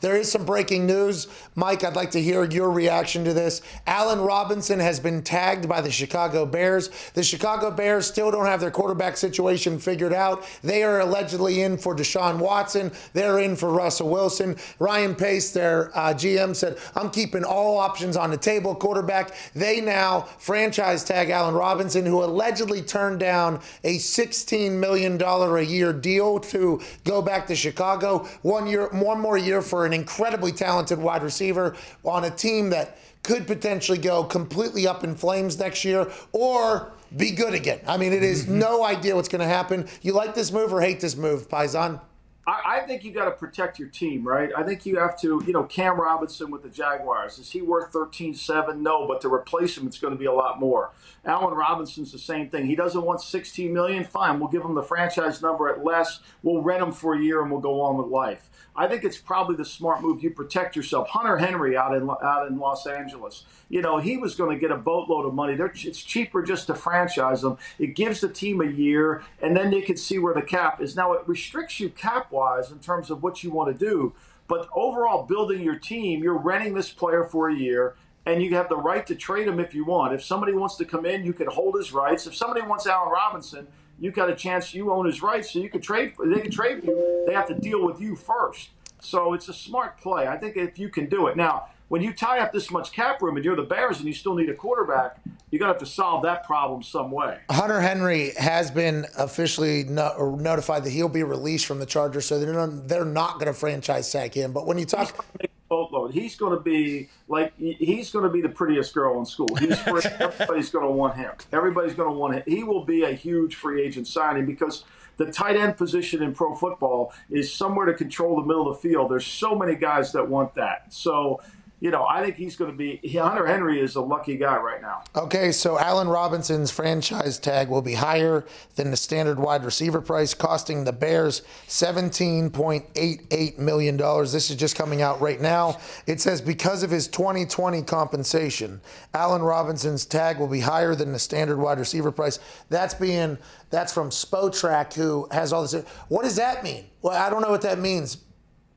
There is some breaking news. Mike, I'd like to hear your reaction to this. Allen Robinson has been tagged by the Chicago Bears. The Chicago Bears still don't have their quarterback situation figured out. They are allegedly in for Deshaun Watson. They're in for Russell Wilson. Ryan Pace, their uh, GM, said, I'm keeping all options on the table, quarterback. They now franchise tag Allen Robinson, who allegedly turned down a $16 million a year deal to go back to Chicago. One year, one more year for an incredibly talented wide receiver on a team that could potentially go completely up in flames next year or be good again. I mean, it is mm-hmm. no idea what's going to happen. You like this move or hate this move, Paisan? I, think you got to protect your team, right? I think you have to, you know, Cam Robinson with the Jaguars. Is he worth 13-7? No, but to replace him, it's going to be a lot more. Allen Robinson's the same thing. He doesn't want 16 million. Fine, we'll give him the franchise number at less. We'll rent him for a year and we'll go on with life. I think it's probably the smart move. You protect yourself. Hunter Henry out in out in Los Angeles. You know, he was going to get a boatload of money. They're, it's cheaper just to franchise them. It gives the team a year, and then they can see where the cap is. Now, it restricts you cap wise in terms of what you want to do. But overall, building your team, you're renting this player for a year and you have the right to trade him if you want. If somebody wants to come in, you can hold his rights. If somebody wants Allen Robinson, you got a chance. You own his rights, so you can trade. They can trade you. They have to deal with you first. So it's a smart play. I think if you can do it now, when you tie up this much cap room and you're the Bears and you still need a quarterback, you're going to have to solve that problem some way. Hunter Henry has been officially no, notified that he'll be released from the Chargers, so they're not, they're not going to franchise tag him. But when you talk boatload. He's going to be like he's going to be the prettiest girl in school. He's free. everybody's going to want him. Everybody's going to want him. He will be a huge free agent signing because the tight end position in pro football is somewhere to control the middle of the field. There's so many guys that want that. So you know, I think he's going to be Hunter Henry is a lucky guy right now. Okay, so Allen Robinson's franchise tag will be higher than the standard wide receiver price, costing the Bears $17.88 million. This is just coming out right now. It says because of his 2020 compensation, Allen Robinson's tag will be higher than the standard wide receiver price. That's being that's from Spotrac, who has all this. What does that mean? Well, I don't know what that means.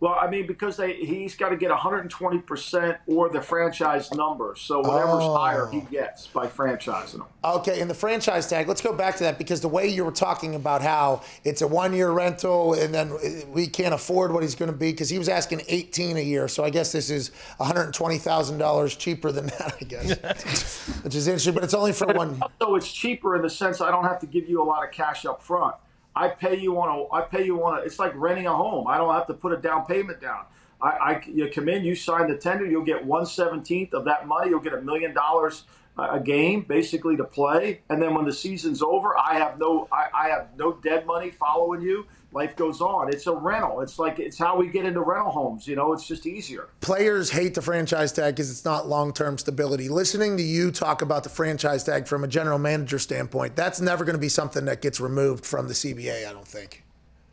Well, I mean, because they he's got to get 120% or the franchise number. So whatever's oh. higher he gets by franchising them. Okay, and the franchise tag, let's go back to that because the way you were talking about how it's a one year rental and then eh, we can't afford what he's going to be because he was asking 18 a year. So I guess this is $120,000 cheaper than that, I guess, which is interesting, but it's only for one. So it's cheaper in the sense I don't have to give you a lot of cash up front. I pay you on a, I pay you on a, it's like renting a home. I don't have to put a down payment down. I, I you come in, you sign the tender, you'll get one seventeenth of that money. You'll get a million dollars a game basically to play, and then when the season's over, I have no, I, I have no dead money following you life goes on. It's a rental. It's like it's how we get into rental homes. You know, it's just easier. Players hate the franchise tag because it's not long term stability. Listening to you talk about the franchise tag from a general manager standpoint, that's never going to be something that gets removed from the CBA. I don't think.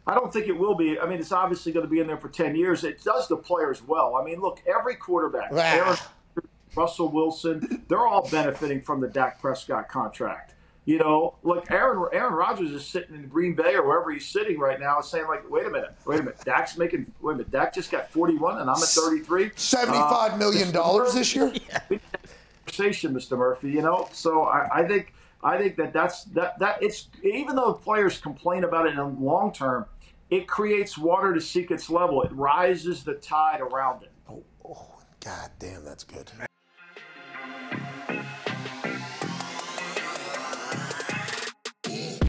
I don't think it will be. I mean, it's obviously going to be in there for 10 years. It does the players well. I mean, look, every quarterback. Aaron, Russell Wilson, they're all benefiting from the Dak Prescott contract. You know, look, Aaron Aaron Rodgers is sitting in Green Bay or wherever he's sitting right now, saying like, "Wait a minute, wait a minute, Dak's making wait a minute, Dak just got 41 and I'm at 33. Seventy-five uh, million dollars this year. Yeah. Conversation, Mr. Murphy. You know, so I, I think I think that that's that that it's even though players complain about it in the long term, it creates water to seek its level. It rises the tide around it. Oh, oh God damn, that's good.